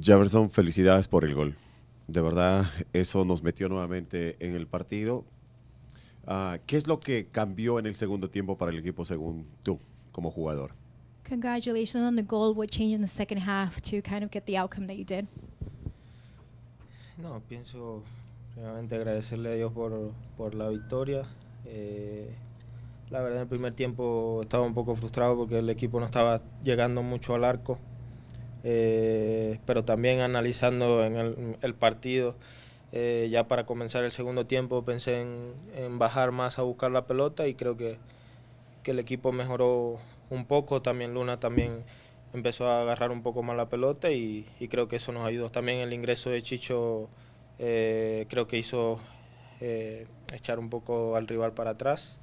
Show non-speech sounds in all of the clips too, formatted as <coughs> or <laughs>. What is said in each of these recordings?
Jefferson, felicidades por el gol. De verdad, eso nos metió nuevamente en el partido. Uh, ¿Qué es lo que cambió en el segundo tiempo para el equipo según tú, como jugador? Congratulations on the goal. What changed in the second half to kind of get the outcome that you did? No, pienso realmente agradecerle a Dios por, por la victoria. Eh, la verdad, en el primer tiempo estaba un poco frustrado porque el equipo no estaba llegando mucho al arco. Eh, pero también analizando en el, el partido, eh, ya para comenzar el segundo tiempo pensé en, bajar más a buscar la pelota y creo que, que, el equipo mejoró un poco, también Luna también empezó a agarrar un poco más la pelota y, y creo que eso nos ayudó. También el ingreso de Chicho eh, creo que hizo echar un poco al rival para atrás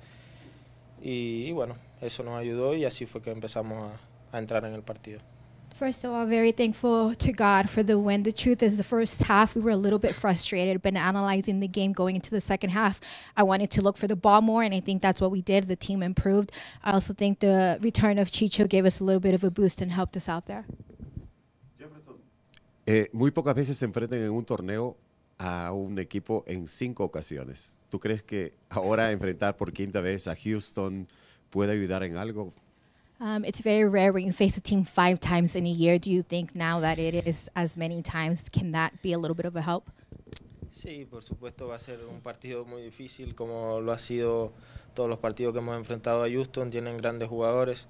y, bueno, eso nos ayudó y así fue que empezamos a entrar en el partido. First of all, very thankful to God for the win. The truth is, the first half we were a little bit frustrated, but analyzing the game going into the second half, I wanted to look for the ball more, and I think that's what we did. The team improved. I also think the return of Chicho gave us a little bit of a boost and helped us out there. Eh, muy pocas veces se enfrentan en un torneo a un equipo en cinco ocasiones. ¿Tú crees que ahora enfrentar por quinta vez a Houston puede ayudar en algo? Um, it's very rare when you face a team five times in a year. Do you think now that it is as many times, can that be a little bit of a help? Sí, por supuesto va a ser un partido muy difícil como lo ha sido todos los partidos que hemos enfrentado a Houston. Tienen grandes jugadores.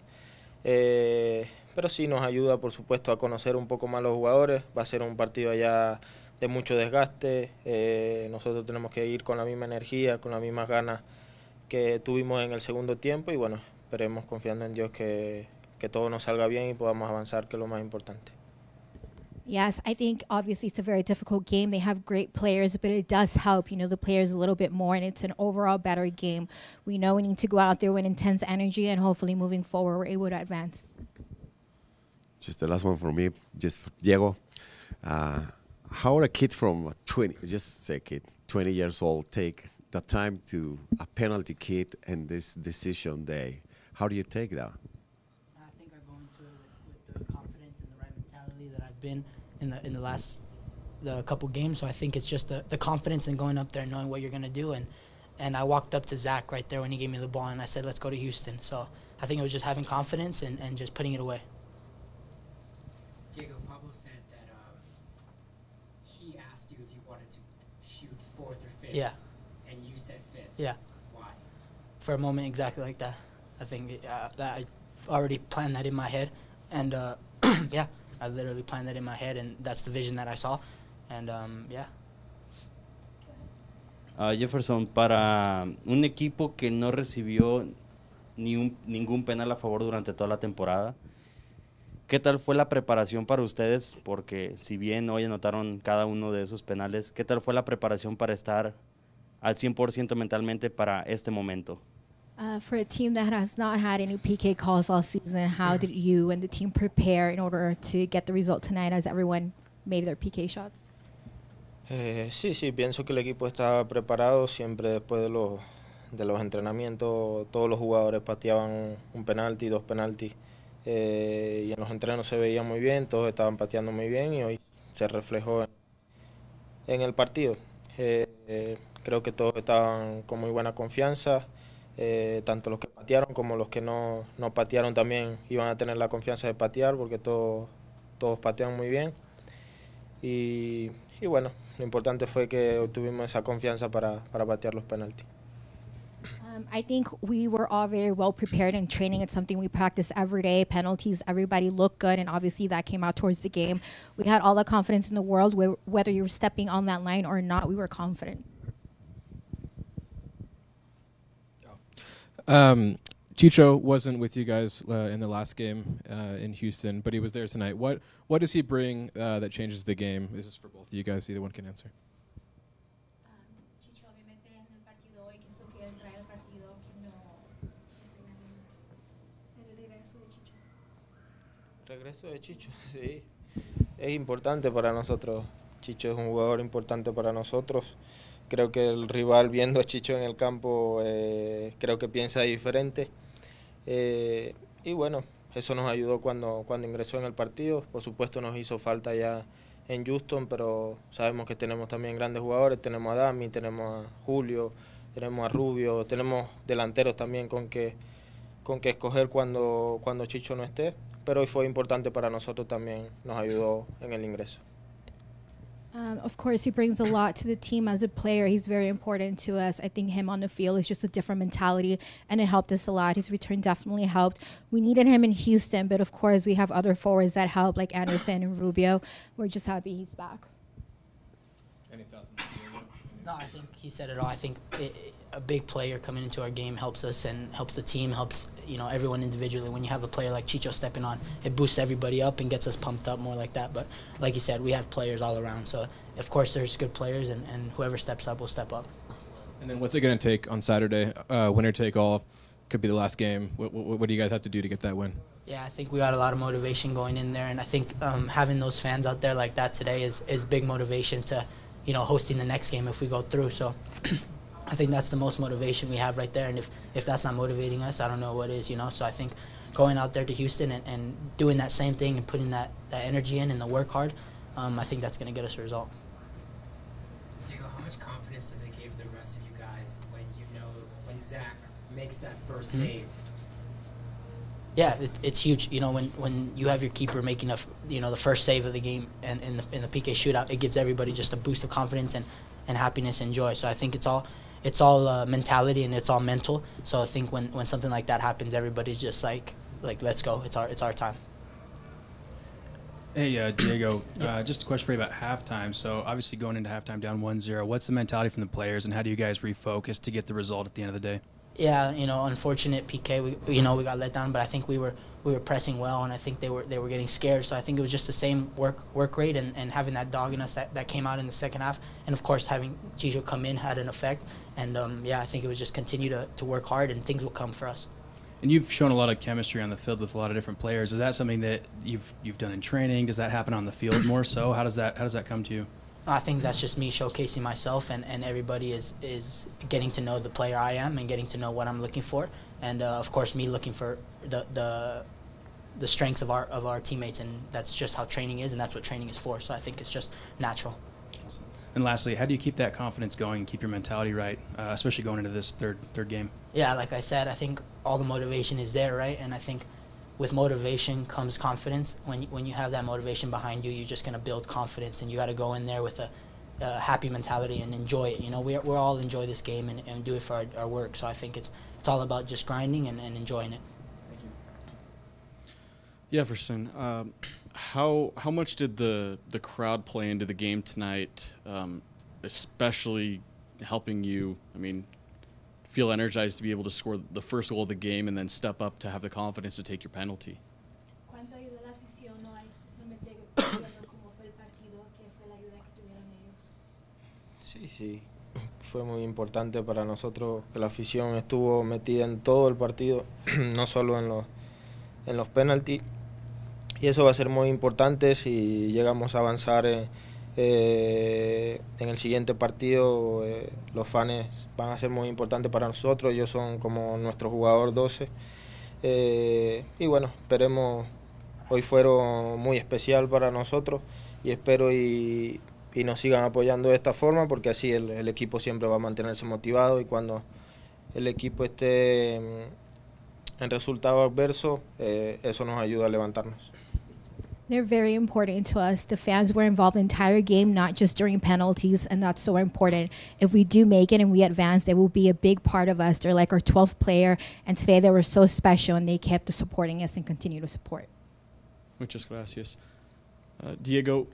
Eh, pero sí nos ayuda, por supuesto, a conocer un poco más los jugadores. Va a ser un partido allá de mucho desgaste. Eh, nosotros tenemos que ir con la misma energía, con las mismas ganas que tuvimos en el segundo tiempo y bueno, esperemos confiando en Dios que, que todo nos salga bien y podamos avanzar, que es lo más importante. Yes, I think obviously it's a very difficult game. They have great players, but it does help, you know, the players a little bit more, and it's an overall better game. We know we need to go out there with intense energy, and hopefully moving forward, we're able to advance. Just the last one for me, just Diego. Uh, how would a kid from 20, just say kid, 20 years old, take the time to a penalty kick and this decision day? How do you take that? I think I go into it with, with the confidence and the right mentality that I've been in the in the last the couple games. So I think it's just the, the confidence in going up there, and knowing what you're gonna do, and and I walked up to Zac right there when he gave me the ball, and I said, "Let's go to Houston." So I think it was just having confidence and, and just putting it away. Diego Pablo said that um, he asked you if you wanted to shoot fourth or fifth. Yeah. And you said fifth. Yeah. Why? For a moment, exactly like that. I think uh, that I already planned that in my head, and uh, <clears throat> yeah, I literally planned that in my head, and that's the vision that I saw, and um, yeah. Uh, Jefferson, para un equipo que no recibió ni un, ningún penal a favor durante toda la temporada, ¿qué tal fue la preparación para ustedes? Porque si bien hoy anotaron cada uno de esos penales, ¿qué tal fue la preparación para estar al 100% mentalmente para este momento? Uh, for a team that has not had any PK calls all season, how did you and the team prepare in order to get the result tonight as everyone made their PK shots? Eh, sí, sí, pienso que el equipo está preparado. Siempre después de los, de los entrenamientos, todos los jugadores pateaban un penalti, dos penaltis. Eh, y en los entrenos se veía muy bien, todos estaban pateando muy bien y hoy se reflejó en, en el partido. Eh, creo que todos estaban con muy buena confianza. Eh, tanto los que patearon como los que no, no, patearon también iban a tener la confianza de patear porque todos, todos patean muy bien. Y, y, bueno, lo importante fue que obtuvimos esa confianza para, para patear los penaltis. Um, I think we were all very well prepared in training. It's something we practice every day. Penalties, everybody looked good, and obviously that came out towards the game. We had all the confidence in the world. Whether you were stepping on that line or not, we were confident. Um, Chicho wasn't with you guys uh, in the last game uh, in Houston, but he was there tonight. What what does he bring uh, that changes the game? This is for both of you guys. Either one can answer. Regreso de Chicho, <laughs> sí. Es importante para nosotros. Chicho es un jugador importante para nosotros. Creo que el rival viendo a Chicho en el campo eh, creo que piensa diferente. Eh, y bueno, eso nos ayudó cuando, cuando ingresó en el partido. Por supuesto nos hizo falta ya en Houston, pero sabemos que tenemos también grandes jugadores, tenemos a Dami, tenemos a Julio, tenemos a Rubio, tenemos delanteros también con que, con que escoger cuando, cuando Chicho no esté, pero hoy fue importante para nosotros también, nos ayudó en el ingreso. Um, of course, he brings a lot to the team as a player. He's very important to us. I think him on the field is just a different mentality, and it helped us a lot. His return definitely helped. We needed him in Houston, but of course, we have other forwards that help, like Anderson and Rubio. We're just happy he's back. Any thoughts on that? No, I think he said it all. I think it, a big player coming into our game helps us and helps the team, helps you know everyone individually. When you have a player like Chicho stepping on, it boosts everybody up and gets us pumped up more like that. But like you said, we have players all around. So of course there's good players, and, and whoever steps up will step up. And then what's it going to take on Saturday? Uh, winner take all. Could be the last game. What, what, what do you guys have to do to get that win? Yeah, I think we got a lot of motivation going in there, and I think um, having those fans out there like that today is, is big motivation to, you know, hosting the next game if we go through. So, <clears throat> I think that's the most motivation we have right there, and if if that's not motivating us, I don't know what is, you know. So I think going out there to Houston and, and doing that same thing and putting that, that energy in and the work hard, um, I think that's going to get us a result. Diego, how much confidence does it give the rest of you guys when you know when Zac makes that 1st Mhm. save? Yeah, it, it's huge. You know, when, when you have your keeper making a, you know, the first save of the game and in the in the PK shootout, it gives everybody just a boost of confidence and, and happiness and joy. So I think it's all it's all uh, mentality and it's all mental. So I think when, when something like that happens, everybody's just like like let's go. It's our it's our time. Hey, uh, Diego, <clears throat> uh, just a question for you about halftime. So, obviously, going into halftime down 1 0, what's the mentality from the players, and how do you guys refocus to get the result at the end of the day? Yeah, you know, unfortunate PK. We you know we got let down, but I think we were we were pressing well, and I think they were they were getting scared. So I think it was just the same work work rate and, and having that dog in us that, that came out in the second half, and of course having Chicho come in had an effect. And um, yeah, I think it was just continue to, to work hard, and things will come for us. And you've shown a lot of chemistry on the field with a lot of different players. Is that something that you've you've done in training? Does that happen on the field more so? How does that how does that come to you? I think that's just me showcasing myself, and, and everybody is, is getting to know the player I am and getting to know what I'm looking for, and uh, of course me looking for the, the the strengths of our of our teammates, and that's just how training is, and that's what training is for. So I think it's just natural. And lastly, how do you keep that confidence going and keep your mentality right, uh, especially going into this third third game? Yeah, like I said, I think all the motivation is there, right? And I think with motivation comes confidence. When you, when you have that motivation behind you, you're just gonna build confidence, and you got to go in there with a, a happy mentality and enjoy it. You know, we we all enjoy this game and, and do it for our, our work. So I think it's it's all about just grinding and, and enjoying it. Thank you. Jefferson, um, how how much did the the crowd play into the game tonight, um, especially helping you? I mean, feel energized to be able to score the first goal of the game and then step up to have the confidence to take your penalty. ¿Cuánto ayudó la afición ¿no? especialmente viendo <coughs> cómo fue el partido, qué fue la ayuda que tuvieron ellos? Sí, sí. Fue muy importante para nosotros que la afición estuvo metida en todo el partido, <clears throat> no solo en los, en los penaltis. Y eso va a ser muy importante si llegamos a avanzar eh, eh, en el siguiente partido. eh, los fans van a ser muy importantes para nosotros. Ellos son como nuestro jugador 12. Eh, y bueno, esperemos. Hoy fueron muy especial para nosotros y espero y, nos sigan apoyando de esta forma porque así el, el equipo siempre va a mantenerse motivado y cuando el equipo esté en resultado adverso, eso nos ayuda a levantarnos. They're very important to us. The fans were involved the entire game, not just during penalties, and that's so important. If we do make it and we advance, they will be a big part of us. They're like our 12th player, and today they were so special, and they kept supporting us and continue to support. Muchas gracias. Uh, Diego,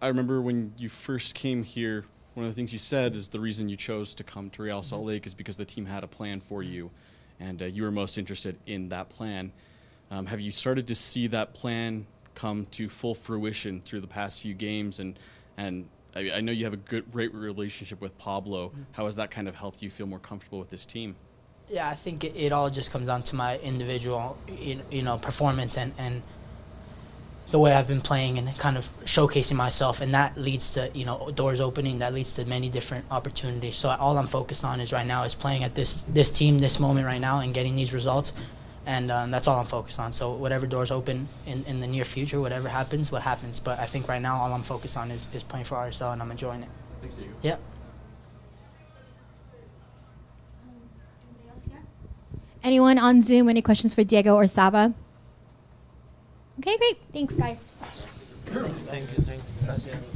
I remember when you first came here, one of the things you said is the reason you chose to come to Real Salt Lake is because the team had a plan for you, and uh, you were most interested in that plan. Um, have you started to see that plan come to full fruition through the past few games? And and I, I know you have a good, great relationship with Pablo. Mm-hmm. How has that kind of helped you feel more comfortable with this team? Yeah, I think it, it all just comes down to my individual, you you know, performance and, and the way I've been playing and kind of showcasing myself, and that leads to you know doors opening. That leads to many different opportunities. So all I'm focused on is right now is playing at this this team, this moment right now, and getting these results. And um, that's all I'm focused on. So whatever doors open in, in the near future, whatever happens, what happens. But I think right now all I'm focused on is, is playing for RSL, and I'm enjoying it. Thanks, Diego. Yeah. Anyone on Zoom? Any questions for Diego or Saba? Okay, great. Thanks, guys. Thank you, thank you. Gracias.